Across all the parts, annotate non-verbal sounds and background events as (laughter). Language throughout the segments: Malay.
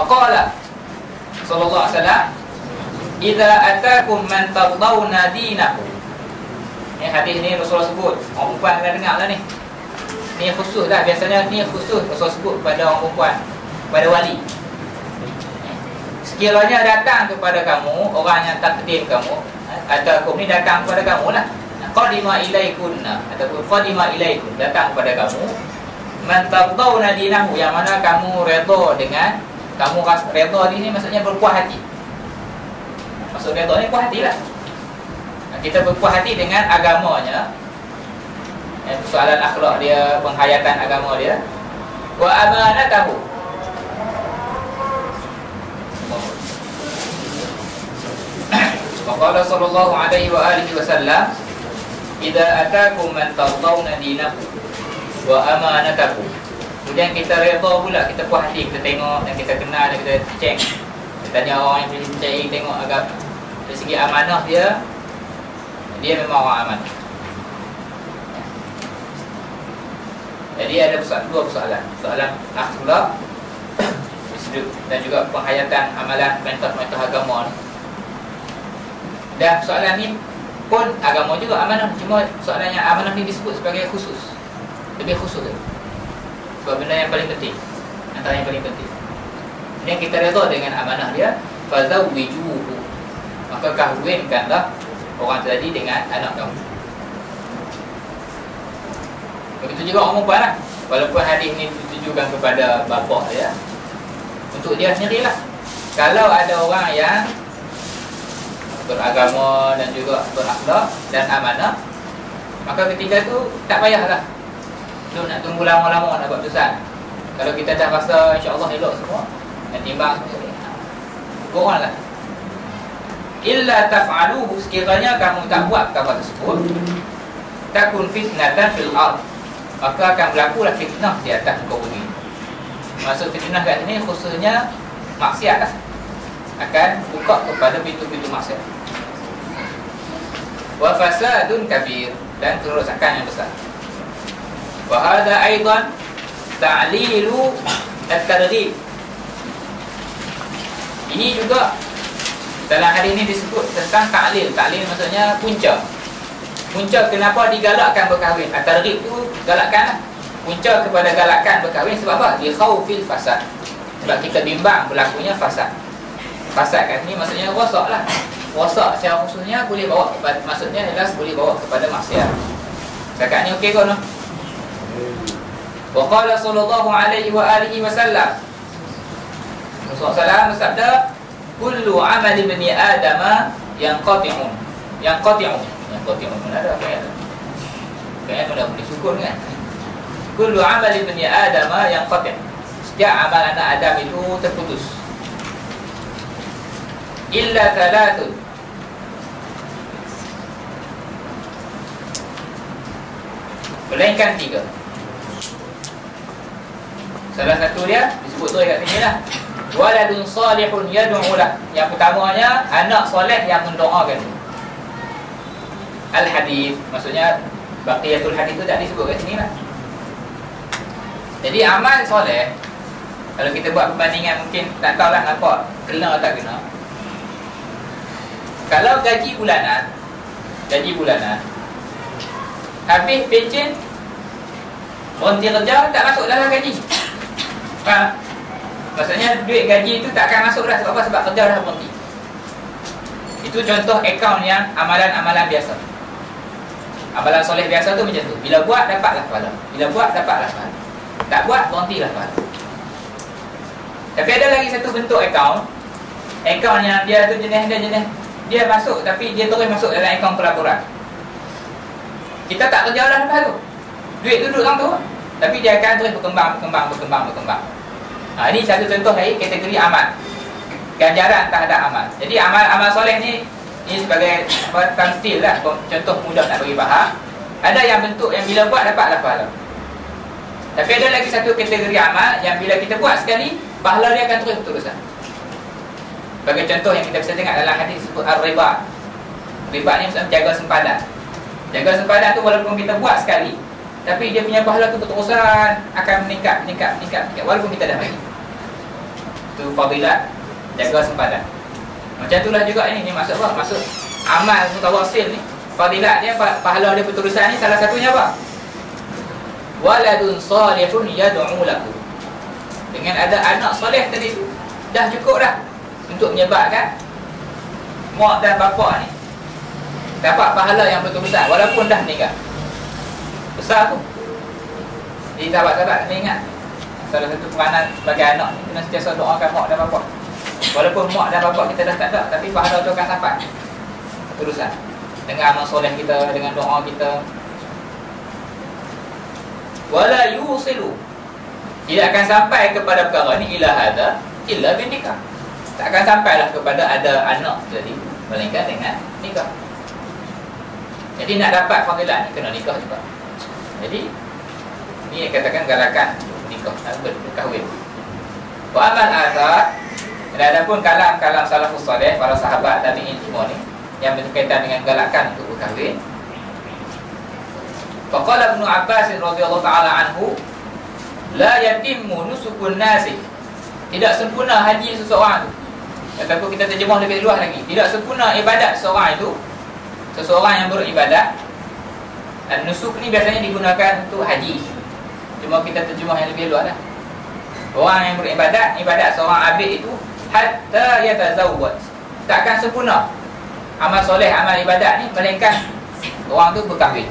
Wa qala sallallahu alaihi wasallam Idza atakum man tardawna dinahu Ni hadis ni Rasulullah sebut. Orang perempuan kena dengar lah ni. Ni khusus lah. Biasanya ni khusus Rasulullah sebut kepada orang perempuan. Kepada wali. Sekiranya datang kepada kamu Orang yang takdim kamu Atau hukum ni datang kepada kamu lah. Qadima ilaikunna. Ataupun qadima ilaikun Datang kepada kamu. Man tardawna dinahu. Yang mana kamu redha dengan Kamu redha ni maksudnya berpuas hati? Maksud redha ni puas hati lah Kita berpuas hati dengan agamanya. Soalan akhlak dia Penghayatan agama dia. Wa amanatahu. Waqala sallallahu alaihi wa alihi wasallam Idza atakum man tardawna dinahu wa amanatahu Kemudian kita redha pula, kita puas hati, kita tengok dan kita kenal dan kita cek Kita tanya orang yang boleh percaya, tengok agak dari segi amanah dia Dia memang orang amanah Jadi ada persoalan, dua persoalan. Soalan akhlak Dan juga penghayatan amalan mentah-mentah agama Dan soalan ni pun agama juga amanah Cuma soalannya amanah ni disebut sebagai khusus. Lebih khusus tu sebab benda yang paling penting Antara yang paling penting. Yang kita reda dengan amanah dia Fazawwijuhu. Maka kahwinkanlah Orang tadi dengan anak kamu. Begitu juga orang perempuan lah. Walaupun hadis ni ditujukan kepada bapa dia Untuk dia sendirilah Kalau ada orang yang Beragama dan juga berakhlak Dan amanah Maka ketika tu tak payahlah Belum nak tunggu lama-lama nak buat keputusan Kalau kita dah rasa insyaAllah elok semua Dan timbang Korang lah. Illa taf'aluhu sekiranya kamu tak buat perkara tersebut Takun fitnatan fil ard. Maka akan berlakulah fitnah di atas muka bumi. Maksud fitnah kat sini khususnya Maksiat lah. Akan buka kepada pintu-pintu maksiat. Wa fasadun kabir Dan kerosakan yang besar وهذا أيضا تعليل الترغيب ini juga dalam hari ini disebut tentang ta'lil ta'lil maksudnya punca punca kenapa digalakkan berkahwin at-targhib tu galakkan lah. punca kepada galakkan berkahwin sebab apa di khaufil fasad sebab kita bimbang berlakunya fasad fasad kan ni maksudnya rosak lah rosak secara khususnya boleh bawa kepada maksudnya jelas boleh bawa kepada maksiat cakap ni okey kau no? Wa qala sallallahu alaihi wa alihi wasallam. Rasulullah SAW bersabda Kullu amal ibni Adam yang qati'un Yang qati'un Yang qati'un mana ada? Apa ya Kayaknya tu dah syukur kan? Kullu amal ibni Adam yang qati' Setiap amal anak Adam itu terputus. Illa thalatun Melainkan tiga Salah satu dia disebut tu kat sini lah. Waladun salihun yad'u lah. Yang pertamanya anak soleh yang mendoakan. Al hadis maksudnya baqiyatul hadis tu tak disebut kat sini lah. Jadi amal soleh kalau kita buat perbandingan mungkin tak tahulah nampak kena atau tak kena. Kalau gaji bulanan gaji bulanan habis pencen berhenti kerja tak masuk dalam gaji Faham? Maksudnya duit gaji itu tak akan masuk dah Sebab apa? Sebab kerja dah berhenti Itu contoh akaun yang amalan-amalan biasa. Amalan soleh biasa tu macam tu. Bila buat, dapatlah pahala. Bila buat, dapatlah pahala. Tak buat, berhentilah pahala. Tapi ada lagi satu bentuk akaun Akaun yang dia tu jenis dia jenis Dia masuk tapi dia terus masuk dalam akaun pelaporan Kita tak kerja dah lepas tu. Duit duduk dalam tu tapi dia akan terus berkembang, berkembang, berkembang, berkembang. Ha, ini satu contoh dari kategori amal. Ganjaran terhadap amal. Jadi amal-amal soleh ni ini sebagai tamsil lah, contoh mudah nak bagi faham. Ada yang bentuk yang bila buat dapatlah pahala. Tapi ada lagi satu kategori amal yang bila kita buat sekali, pahala dia akan terus terusan. Sebagai contoh yang kita bisa tengok dalam hadis disebut ar-riba. Riba ni maksudnya jaga sempadan. Jaga sempadan tu walaupun kita buat sekali, tapi dia punya pahala tu keterusan akan meningkat, meningkat, meningkat, meningkat walaupun kita dah bagi. Itu fadilat Jaga sempadan Macam itulah juga ini Ini maksud apa? Maksud amal mutawasil ni Fadilat dia, pahala dia berterusan ni Salah satunya apa? Waladun salihun yadu'u laku Dengan ada anak salih tadi tu Dah cukup dah Untuk menyebabkan Mak dan bapak ni Dapat pahala yang berterusan Walaupun dah meninggal Besar tu. Jadi sahabat-sahabat ni ingat? Salah satu peranan sebagai anak ni kena sentiasa doakan mak dan bapak walaupun mak dan bapak kita dah tak ada tapi pahala tu akan sampai. Terusan dengan amal soleh kita dengan doa kita. Wala yusilu. Tidak akan sampai kepada perkara ni ila hada illa bin nikah. Tak akan sampailah kepada ada anak jadi melainkan dengan nikah. Jadi nak dapat fadilat ni kena nikah juga jadi ni yang katakan galakan nikah dan berkahwin. Wa amal azhar dan ada pun kalam-kalam salafus salih para sahabat tabi'in semua ni yang berkaitan dengan galakan untuk berkahwin. Faqala Ibnu Abbas radhiyallahu taala anhu la yatimmu nusukun nasi. Tidak sempurna haji seseorang tu. Ataupun kita terjemah lebih luas lagi. Tidak sempurna ibadat seseorang itu seseorang yang beribadat dan nusuk ni biasanya digunakan untuk haji. Cuma kita terjemah yang lebih luas lah. Orang yang beribadat Ibadat seorang abid itu Hatta yatazawwad Takkan sempurna. Amal soleh, amal ibadat ni Melainkan Orang tu berkahwin.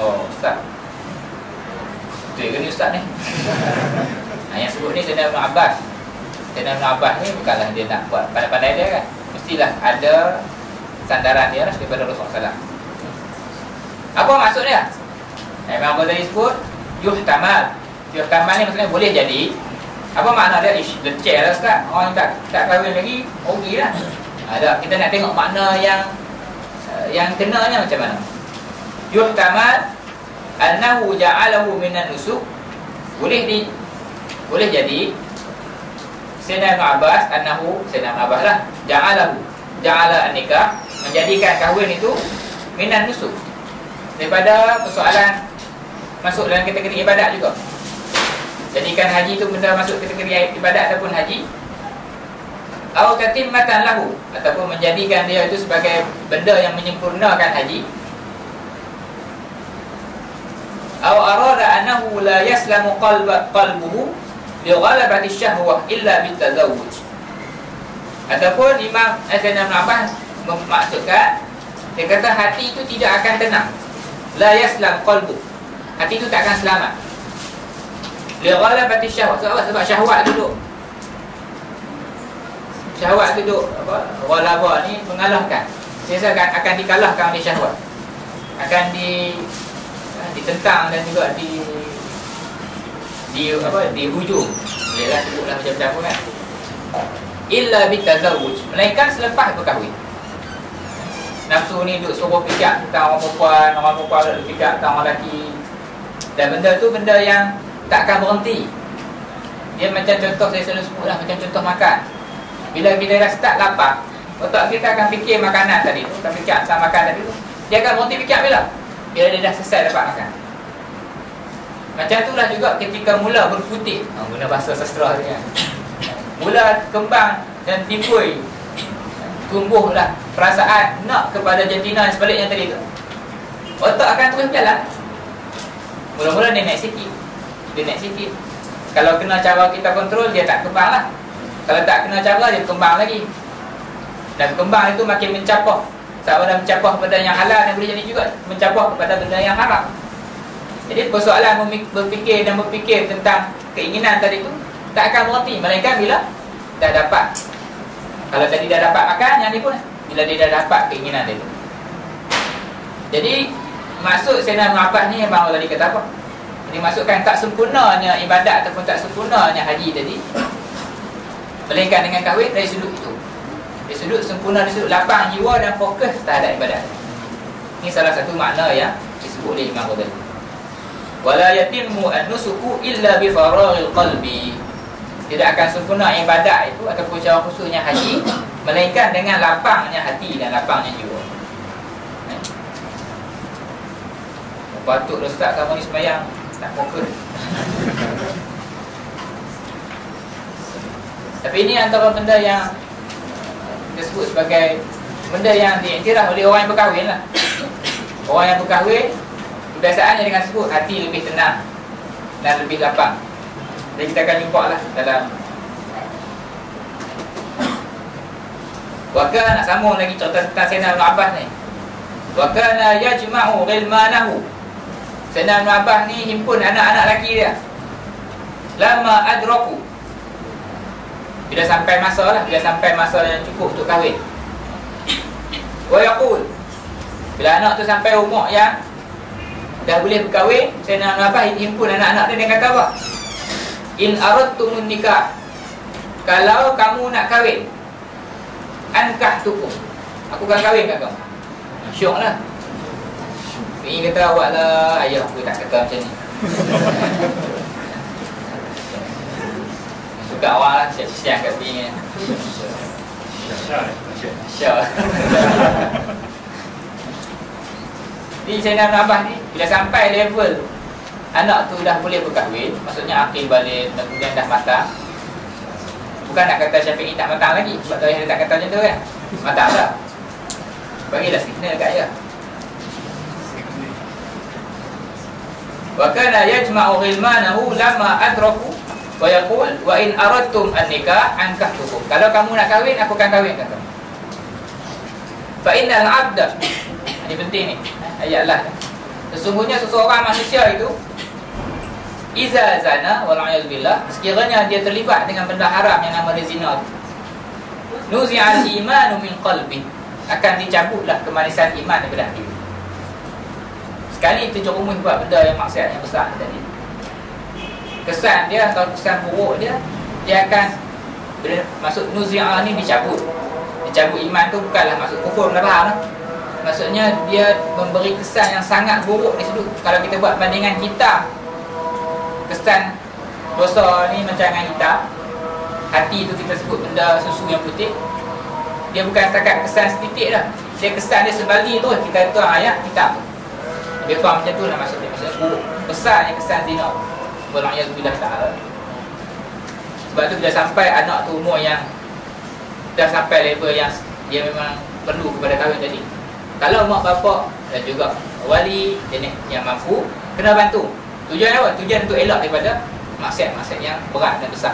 Oh, Ustaz. Betul ke ni Ustaz ni? nah, (laughs) yang sebut ni Sayyidina Ibn Abbas. Sayyidina Ibn Abbas ni Bukanlah dia nak buat pandai-pandai dia kan? Mestilah ada Sandaran dia lah Daripada Rasulullah SAW Apa maksud dia? Imam Ghazali sebut yuhtamal. Yuhtamal ni maksudnya boleh jadi. Apa makna dia? Ish, leceh lah Ustaz. Orang tak tak kahwin lagi, okey lah. Ada kita nak tengok makna yang uh, yang kenanya macam mana. Yuhtamal annahu ja'alahu minan nusuk. Boleh di boleh jadi Sayyidina Ibn Abbas annahu Sayyidina Ibn Abbas lah ja'alahu ja'ala an-nikah menjadikan kahwin itu minan nusuk daripada persoalan masuk dalam kategori ibadat juga. Jadikan haji itu benda masuk kategori ibadat ataupun haji. Atau katimmatan lahu ataupun menjadikan dia itu sebagai benda yang menyempurnakan haji. Atau arada annahu la yaslamu qalba qalbuhu li ghalabati syahwah illa bitazawwuj. Ataupun Imam Hasan bin Abbas memaksudkan dia kata hati itu tidak akan tenang. La yaslam qalbuhu hati itu tak akan selamat. Li ghalabati syahwat. Sebab sebab syahwat duduk. Syahwat duduk apa? Ghalabah ni mengalahkan. Saya akan akan dikalahkan oleh syahwat. Akan di eh, ditentang dan juga di di apa dihujung. Bolehlah sebutlah macam-macam kan. Illa bitazawuj. Melainkan selepas berkahwin. Nafsu ni duduk suruh fikir tentang orang perempuan, orang perempuan duduk fikir tentang orang lelaki. Dan benda tu benda yang takkan berhenti. Dia macam contoh saya selalu sebut lah Macam contoh makan. Bila kita dah start lapar Otak kita akan fikir makanan tadi tu Akan fikir tentang makan tadi tu. Dia akan berhenti fikir bila? Bila dia dah selesai dapat makan. Macam itulah juga ketika mula berputih oh, Guna bahasa sastra dia kan. Mula kembang dan timbul Tumbuhlah perasaan nak kepada jantina yang sebaliknya tadi tu. Otak akan terus jalan. Mula-mula dia naik sikit. Dia naik sikit. Kalau kena cara kita kontrol Dia tak kembang lah. Kalau tak kena cara Dia kembang lagi. Dan kembang itu makin mencapah Sebab dah mencapah benda yang halal Dan boleh jadi juga Mencapah kepada benda yang haram. Jadi persoalan berfikir dan berfikir Tentang keinginan tadi itu Tak akan berhenti. Melainkan bila Dah dapat Kalau tadi dah dapat makan Yang ni pun Bila dia dah dapat keinginan dia itu Jadi Maksud saya nak mengapa ni Abang tadi kata apa? Ini maksudkan tak sempurnanya ibadat Ataupun tak sempurnanya haji tadi Melainkan dengan kahwin dari sudut itu. Dari sudut sempurna Dari sudut lapang jiwa dan fokus terhadap ibadat. Ini salah satu makna yang Disebut oleh Imam Ghazali. Wala yatimmu an-nusuku illa bi faraghil qalbi tidak akan sempurna ibadat itu ataupun secara khususnya haji melainkan dengan lapangnya hati dan lapangnya jiwa. Patut Ustaz kamu ni semayang Tak fokus. (laughs) Tapi ini antara benda yang Kita sebut sebagai Benda yang diiktiraf oleh orang yang berkahwin lah. Orang yang berkahwin Kebiasaannya dengan sebut hati lebih tenang Dan lebih lapang Jadi kita akan jumpa lah dalam Waka nak sambung lagi cerita tentang Sayyidina Ibn Abbas ni. Waka na yajma'u ghilmanahu. Sayyidina Ibn Abbas ni himpun anak-anak lelaki dia. Lama adraku Bila sampai masa lah Bila sampai masa yang cukup untuk kahwin. Wa yaqul. Bila anak tu sampai umur yang Dah boleh berkahwin Sayyidina Ibn Abbas himpun anak-anak dia Dia kata apa In aradtumun nikah Kalau kamu nak kahwin Ankah tukum. Aku akan kahwin kat kau. Syok lah. Ini kata awak lah. Ayah aku tak kata macam ni. Suka awak lah. Siap-siap kat sini. Syok. Ni saya nak Abbas ni Bila sampai level Anak tu dah boleh berkahwin Maksudnya akil balik Kemudian dah matang Bukan nak kata Syafi'i tak matang lagi Sebab tu dia tak kata macam tu kan Matang tak Bagilah signal kat ayah Wa kana yajma'u ghilmanahu lamma adraku wa yaqul wa in aradtum an nikah ankahtukum. Kalau kamu nak kahwin aku akan kahwin kata. Fa innal 'abda ini penting ni ayat lah. Sesungguhnya seseorang manusia itu Iza zana Wala'ayazbillah Sekiranya dia terlibat dengan benda haram Yang nama dia zina Nuzi'al imanu min qalbi. Akan dicabutlah kemanisan iman daripada hati. Sekali itu jerumus buat benda yang maksiat yang besar tadi. Kesan dia atau kesan buruk dia Dia akan Masuk nuzi'al ni dicabut. Dicabut iman tu bukanlah masuk kufur Benda faham lah Maksudnya dia memberi kesan yang sangat buruk di situ Kalau kita buat bandingan kita kesan dosa ni macam dengan hitam hati tu kita sebut benda susu yang putih. Dia bukan setakat kesan setitik dah. Dia kesan dia sebagi tu. Kita tuang ayat hitam dia tuang macam tu lah maksud dia maksudnya buruk besarnya kesan zina Walang yang bila ta'ala Sebab tu bila sampai anak tu umur yang Dah sampai level yang Dia memang perlu kepada kahwin tadi. Kalau mak bapak dan juga wali jenis yang mampu Kena bantu Tujuan apa? Tujuan untuk elak daripada maksiat-maksiat yang berat dan besar